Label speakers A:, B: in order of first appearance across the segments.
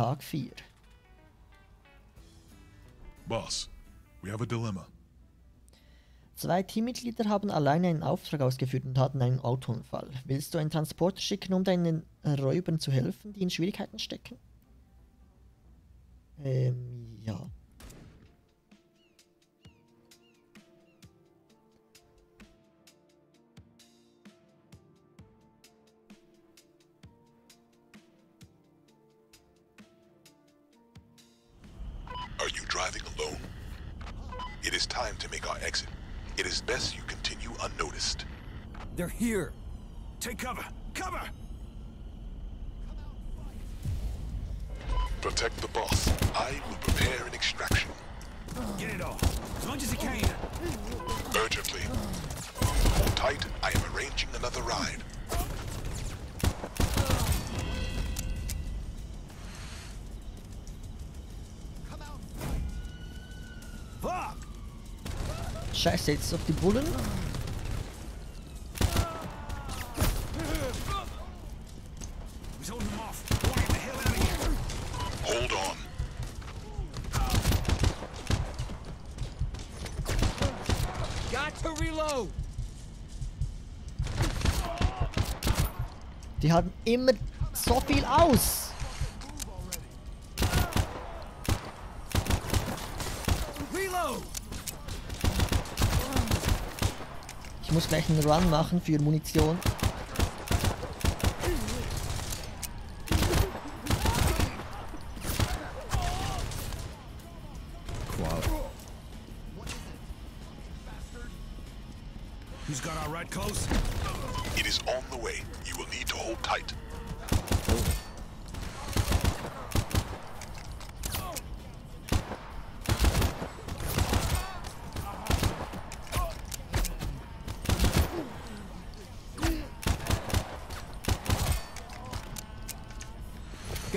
A: Tag 4.
B: Boss, we have a dilemma.
A: Zwei Teammitglieder haben alleine einen Auftrag ausgeführt und hatten einen Autounfall. Willst du einen Transporter schicken, um deinen Räubern zu helfen, die in Schwierigkeiten stecken? Ähm, ja.
B: Our exit. It is best you continue unnoticed.
C: They're here. Take cover. Cover!
B: Protect the boss. I will prepare an extraction.
C: Get it off. As much as you can.
B: Urgently. Hold tight. I am arranging another ride.
A: Scheiße, jetzt auf die Bullen. Die haben immer so viel aus. Einen Run machen für Munition.
C: Who's got our right close?
B: It is on the way. You will need to hold tight.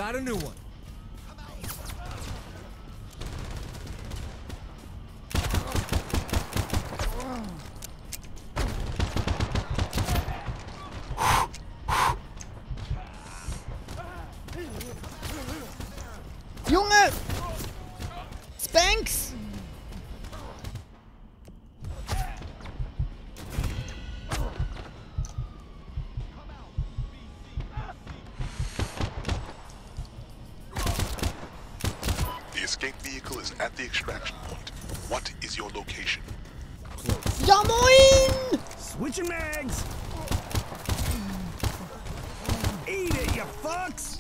C: Got a new one.
B: Escape vehicle is at the extraction point. What is your location?
A: Ja moin!
C: Switching mags! Eat it, you fucks!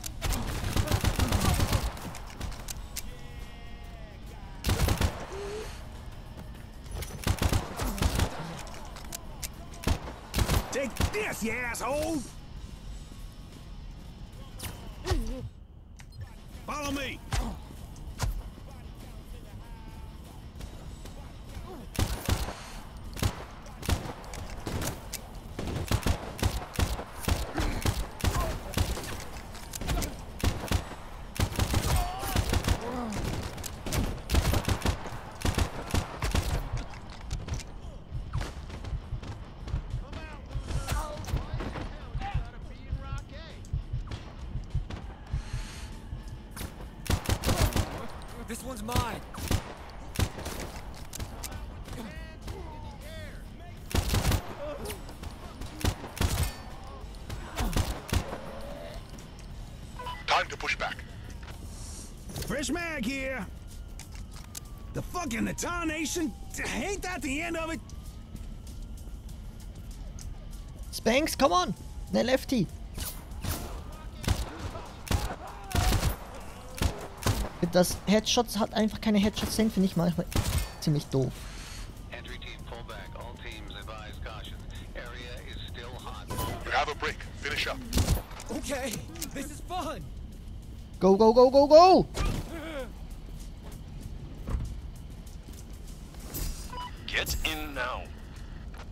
C: This mine.
B: Time to push back.
C: Fresh mag here. The fucking Natal Nation? Ain't that the end of it?
A: Spanks, come on! Ne Lefty! Das Headshots hat einfach keine Headshots sind, finde ich manchmal ziemlich doof.
C: Okay, this is fun.
A: Go, go, go, go, go!
B: Get in now.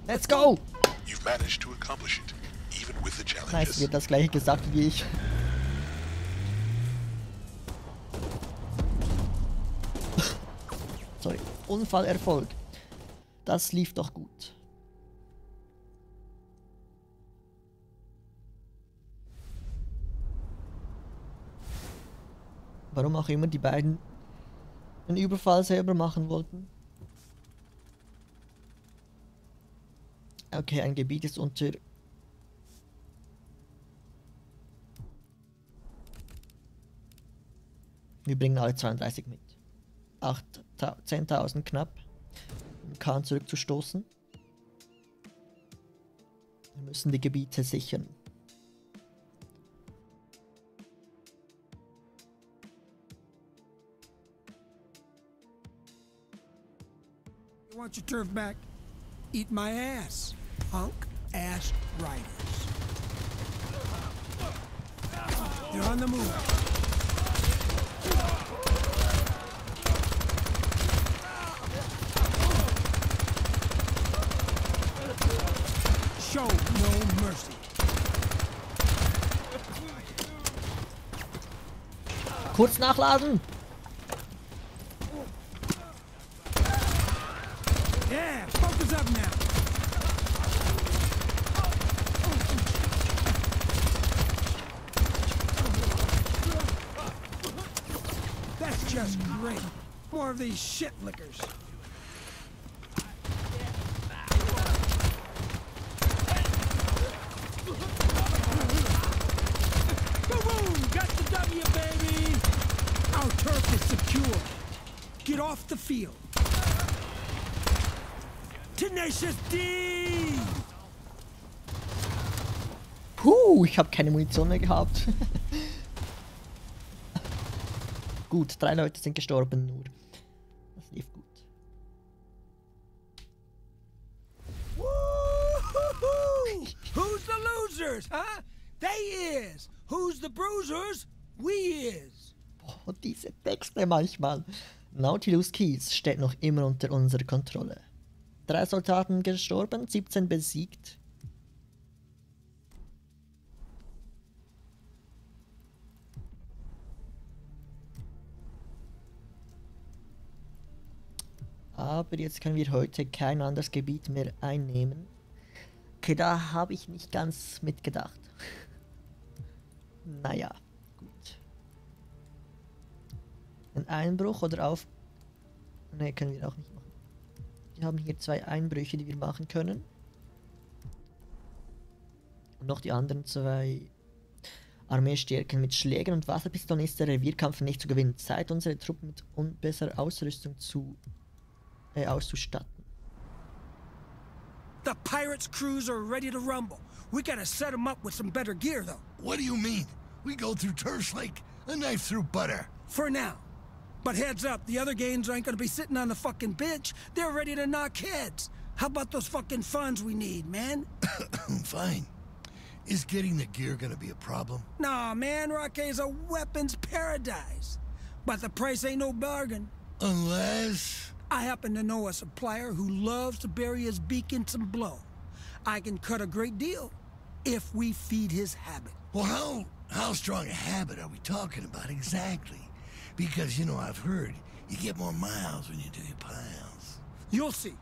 A: Let's go!
B: You've managed to accomplish it, even with the
A: Nice,
B: challenges.
A: wird das gleiche gesagt wie ich. Unfallerfolg. Das lief doch gut. Warum auch immer die beiden den Überfall selber machen wollten. Okay, ein Gebiet ist unter Wir bringen alle 32 mit. 8 Ta- 10.000 knapp, um Khan zurückzustoßen. Wir müssen die Gebiete sichern.
D: You want your turf back? Eat my ass, punk ass riders. They're on the move.
A: Kurz nachladen!
D: That's just great. More of these shit lickers.
A: Puh, ich habe keine Munition mehr gehabt. gut, drei Leute sind gestorben nur. Das lief gut.
D: Who's the losers, huh? They is. Who's the bruisers? We is.
A: Oh, diese Texte manchmal. Nautilus Keys steht noch immer unter unserer Kontrolle. Drei Soldaten gestorben, 17 besiegt. Aber jetzt können wir heute kein anderes Gebiet mehr einnehmen. Okay, da habe ich nicht ganz mitgedacht. naja, gut. Ein Einbruch oder auf. Ne, können wir auch nicht machen. Wir haben hier zwei Einbrüche, die wir machen können. Und noch die anderen zwei Armeestärken mit Schlägen und Wasserpistolen ist der Revierkampf nicht zu gewinnen. Zeit, unsere Truppen mit besserer Ausrüstung zu äh, auszustatten.
D: The pirates' crews are ready to rumble. We gotta set them up with some better gear, though.
E: What do you mean? We go through turfs like a knife through butter.
D: For now. But heads up, the other gangs aren't gonna be sitting on the fucking bench. They're ready to knock heads. How about those fucking funds we need, man?
E: Fine. Is getting the gear gonna be a problem?
D: Nah, man, Rocke's a weapons paradise. But the price ain't no bargain.
E: Unless.
D: I happen to know a supplier who loves to bury his beak in some blow. I can cut a great deal if we feed his habit.
E: Well, how how strong a habit are we talking about exactly? Because you know I've heard you get more miles when you do your piles.
D: You'll see.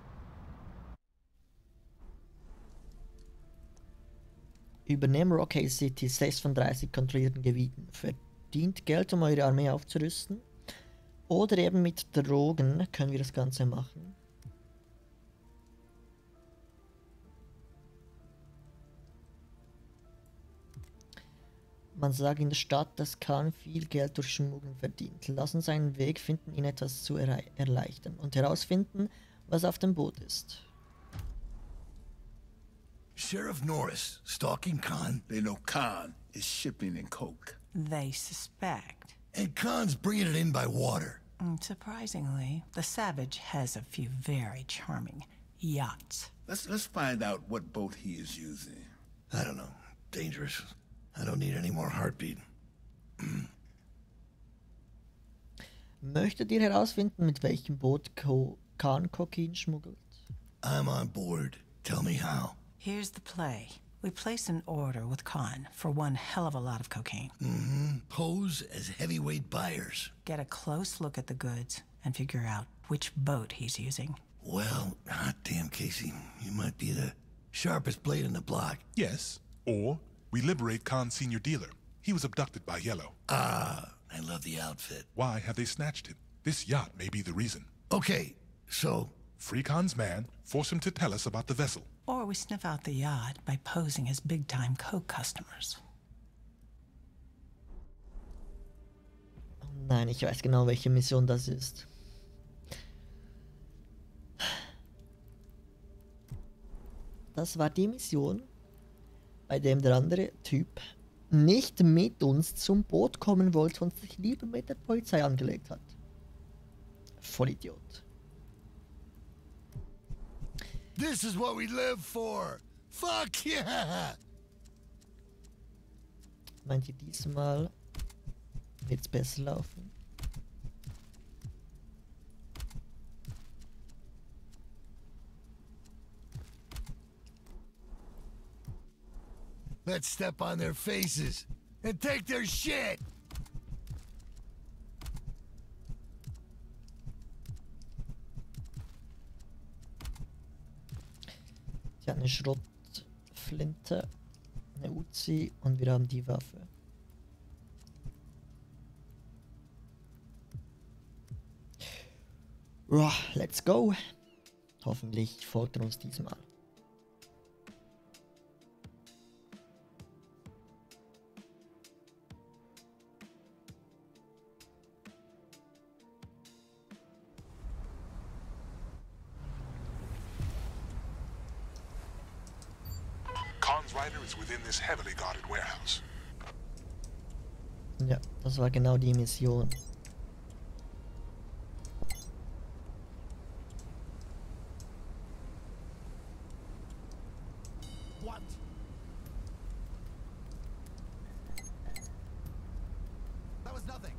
A: Übernehmen Rocky City 6 von 30 kontrollierten Gebieten. Verdient Geld, um eure Armee aufzurüsten. Oder eben mit Drogen können wir das Ganze machen. Man sagt in der Stadt, dass Khan viel Geld durch Schmuggeln verdient. Lass uns einen Weg finden, ihn etwas zu erleichtern und herausfinden, was auf dem Boot ist.
E: Sheriff Norris stalking Khan,
F: They know Khan is shipping in coke.
G: They suspect.
E: and Khan's bringing it in by water.
G: Mm, Surprisingly, the Savage has a few very charming yachts.
F: Let's let's find out what boat he is using.
E: I don't know. Dangerous. I don't need any more heartbeat.
A: Möchtet ihr herausfinden, mit welchem Boot Ko Khan Kokain schmuggelt?
E: I'm on board. Tell me how.
G: Here's the play. We place an order with Khan for one hell of a lot of cocaine. Mm-hmm.
E: Pose as heavyweight buyers.
G: Get a close look at the goods and figure out which boat he's using.
E: Well, hot damn, Casey. You might be the sharpest blade in the block.
B: Yes. Or we liberate Khan's senior dealer. He was abducted by Yellow.
E: Ah, I love the outfit.
B: Why have they snatched him? This yacht may be the reason.
E: Okay, so
B: Free Khan's man, force him to tell us about the vessel.
G: Or we sniff out the yacht by posing as big time Coke customers.
A: Oh Nein, ich weiß genau, welche Mission das ist. Das war die Mission, bei dem der andere Typ nicht mit uns zum Boot kommen wollte und sich lieber mit der Polizei angelegt hat. Vollidiot.
E: This is what we live for. Fuck yeah!
A: Meint ihr diesmal wird's besser laufen?
E: Let's step on their faces and take their shit.
A: Eine Schrottflinte, eine Uzi und wir haben die Waffe. Let's go. Hoffentlich folgt er uns diesmal. Das war genau die Mission.
E: What? That was nothing.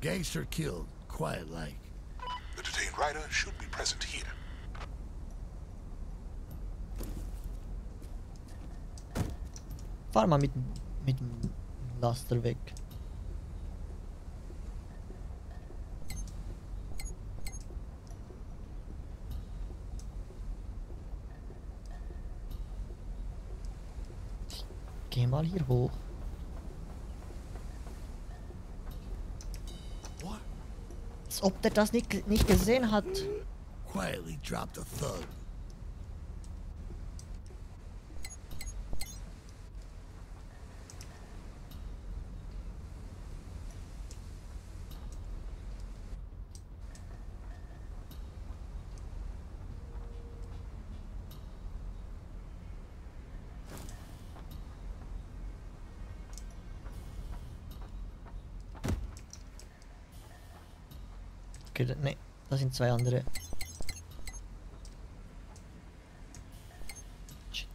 E: Gangster killed, quiet like.
B: The detained rider should be present here.
A: Fahr mal mit, mit dem Laster weg. Geh mal hier hoch. Als ob der das nicht, nicht gesehen hat.
E: Quietly dropped a thug.
A: Okay, da- nee, das sind zwei andere. Shit.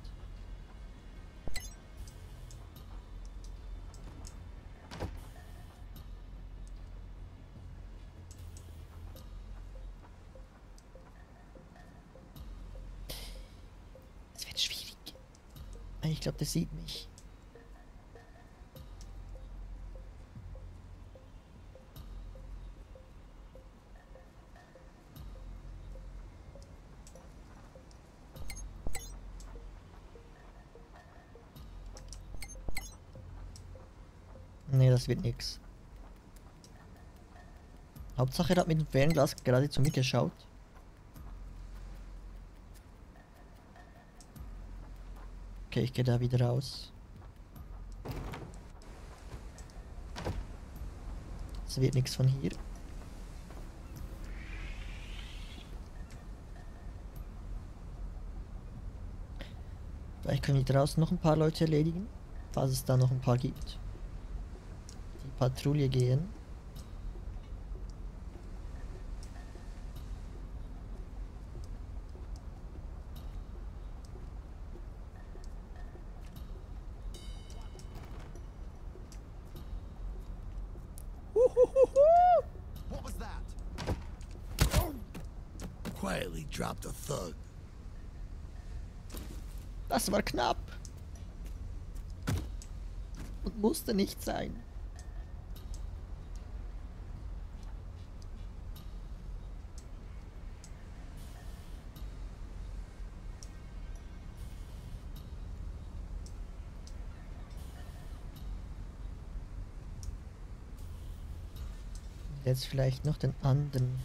A: Es wird schwierig. Ich glaube, der sieht mich. Nee, das wird nix. Hauptsache, er hat mit dem Fernglas gerade zu mir geschaut. Okay, ich gehe da wieder raus. Es wird nichts von hier. Vielleicht können wir draußen noch ein paar Leute erledigen, falls es da noch ein paar gibt. Patrouille gehen.
E: What was that? Quietly dropped a thug.
A: Das war knapp. Und musste nicht sein. Jetzt vielleicht noch den anderen.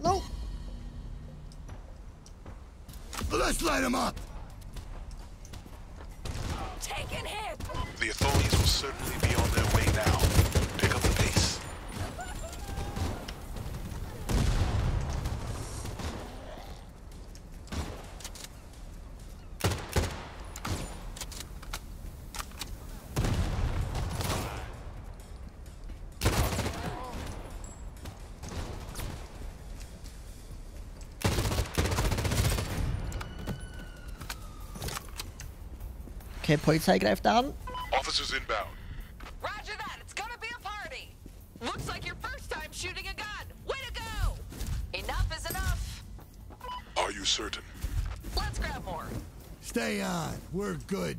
A: No!
E: Let's light him up!
A: Okay, Polizei greift an.
B: Officers inbound.
H: Roger that, it's gonna be a party! Looks like your first time shooting a gun! Way to go! Enough is enough!
B: Are you certain?
H: Let's grab more.
E: Stay on. We're good.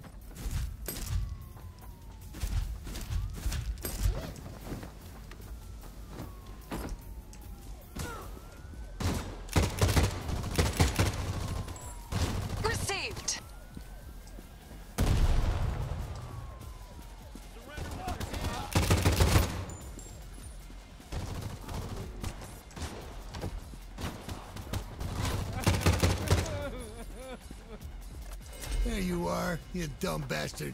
E: You dumb bastard.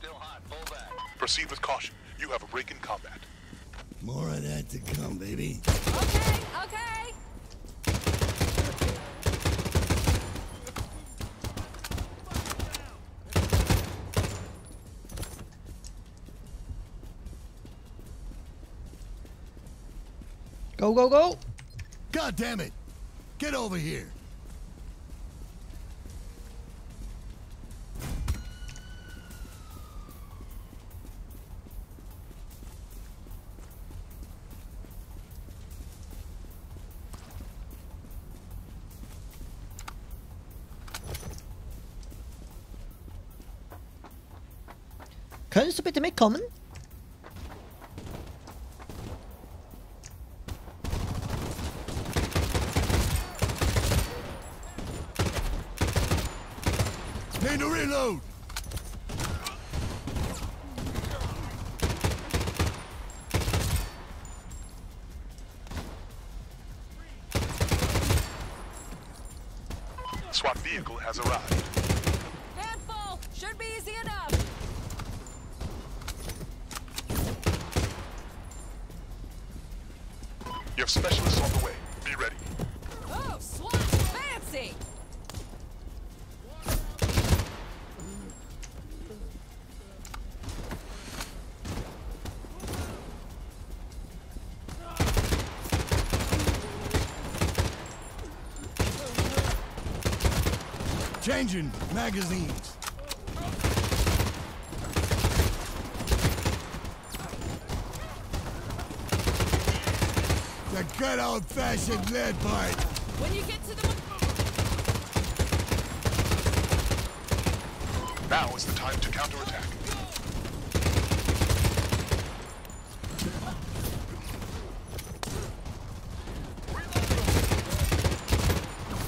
I: Still hot. Pull back.
B: Proceed with caution. You have a break in combat.
E: More of that to come, baby.
H: Okay, okay!
A: Go, go, go!
E: God damn it! Get over here!
A: Könntest du bitte mitkommen?
E: Changing magazines. The good old-fashioned lead pipe.
H: When you get to the...
B: Now is the time to counterattack.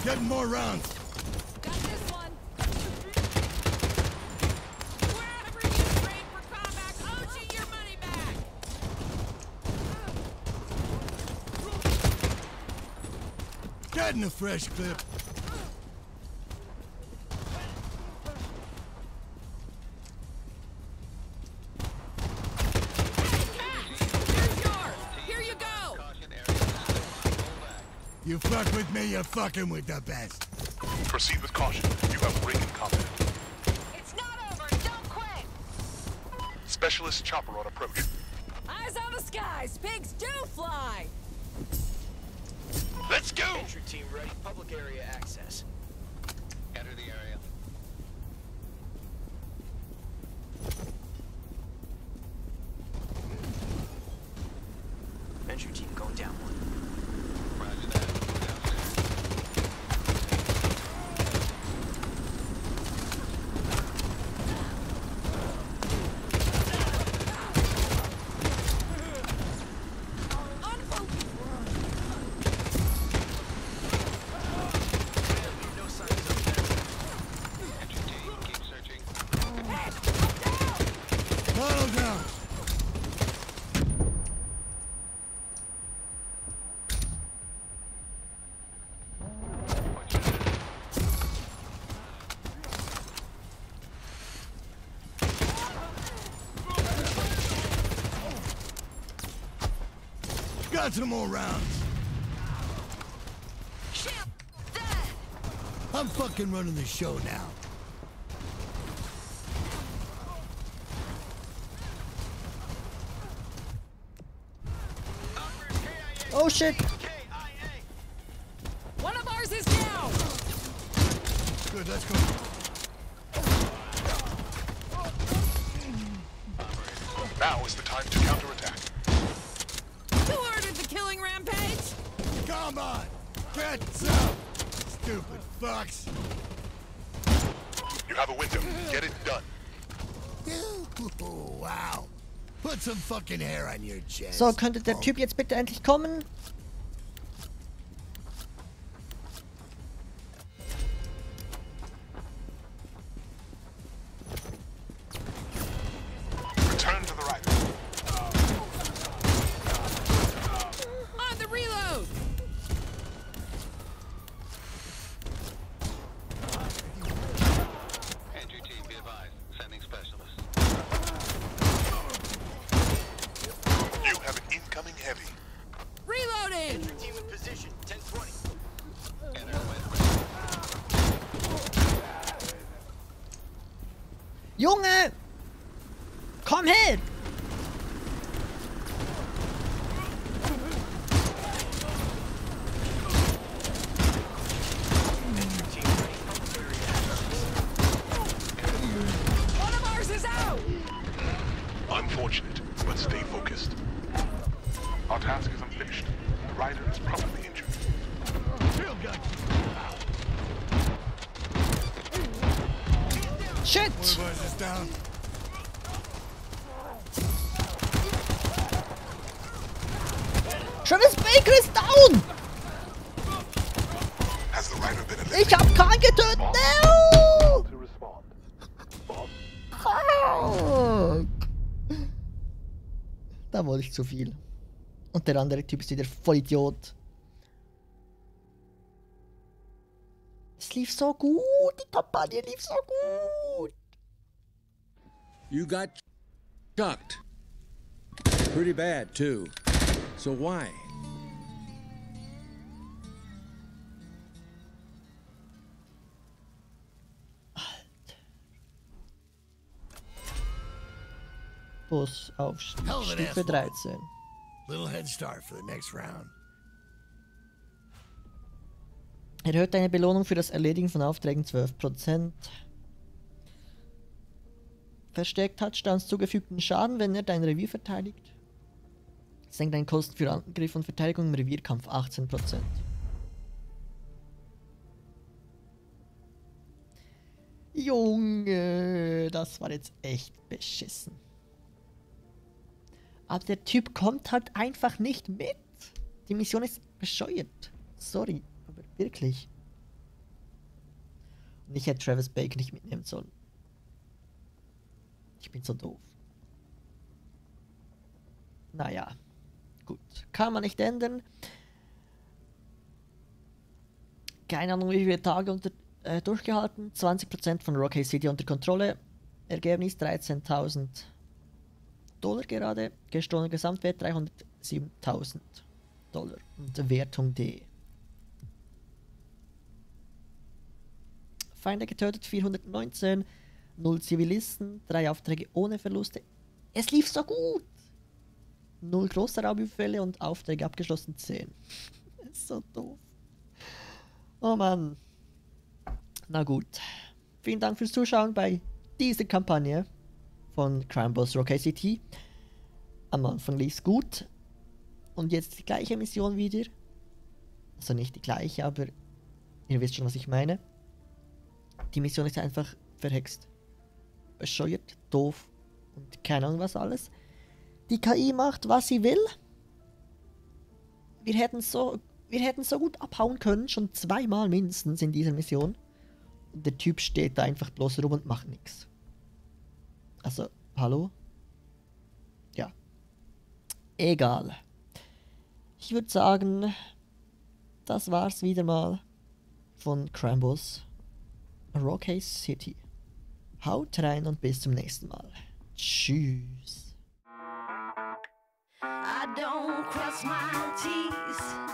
E: Getting more rounds. Getting a fresh clip.
H: Here's yours! Here you go!
I: Caution area is still hot. Pull back.
E: You fuck with me, you're fucking with the best.
B: Proceed with caution. You have ring incompetent.
H: It's not over. Don't quit.
B: Specialist chopper on approach.
H: Eyes on the skies. Pigs do fly.
B: Let's go!
J: Entry team ready. Public area access.
I: Enter the area.
J: Entry team going down one.
I: Roger that. Downstairs.
J: No signs of them.
I: Entry team, keep searching.
E: Follow down. Got some more rounds. I'm fucking running the show now.
A: Oh shit!
H: One of ours is down.
E: Good, let's go. Get some. Stupid fucks.
B: You have a window. Get it done.
E: Ooh, wow. Put some fucking hair on your chest.
A: So, könnte der Typ jetzt bitte endlich kommen? Junge! Komm her! Ich hab keinen getötet! No!
B: To respond.
A: Fuck! Da wollte ich zu viel. Und der andere Typ ist wieder voll Idiot. Es lief so gut, die Kampagne lief so gut.
K: You got chucked. Pretty bad, too. So why?
A: Bus auf Stufe
E: asshole.
A: 13.
E: Little head start for the next round.
A: Erhöht eine Belohnung für das Erledigen von Aufträgen 12%. Verstärkt Touchdowns zugefügten Schaden, wenn er dein Revier verteidigt. Senkt deine Kosten für Angriff und Verteidigung im Revierkampf 18%. Junge, das war jetzt echt beschissen. Aber der Typ kommt halt einfach nicht mit. Die Mission ist bescheuert. Sorry, aber wirklich. Und ich hätte Travis Bacon nicht mitnehmen sollen. Ich bin so doof. Naja, gut. Kann man nicht ändern. Keine Ahnung, wie viele Tage unter, äh, durchgehalten. 20% von Rocky City unter Kontrolle. Ergebnis 13.000 Dollar gerade, gestohlen Gesamtwert 307.000 Dollar mhm. und Wertung D. Feinde getötet 419, 0 Zivilisten, 3 Aufträge ohne Verluste. Es lief so gut! 0 große Raubüberfälle und Aufträge abgeschlossen 10. ist so doof. Oh Mann. Na gut. Vielen Dank fürs Zuschauen bei dieser Kampagne von Crime Boss Rock City. Am Anfang lief es gut. Und jetzt die gleiche Mission wieder. Also nicht die gleiche, aber ihr wisst schon, was ich meine. Die Mission ist einfach verhext. Bescheuert, doof und keine Ahnung was alles. Die KI macht, was sie will. Wir hätten so, wir hätten so gut abhauen können, schon zweimal mindestens in dieser Mission. Und der Typ steht da einfach bloß rum und macht nichts. Also, hallo? Ja. Egal. Ich würde sagen, das war's wieder mal von Crambos Rockay City. Haut rein und bis zum nächsten Mal. Tschüss.
L: I don't cross my T's.